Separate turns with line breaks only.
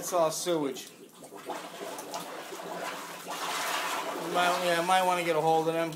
That's all sewage. You might, yeah, I might want to get a hold of them.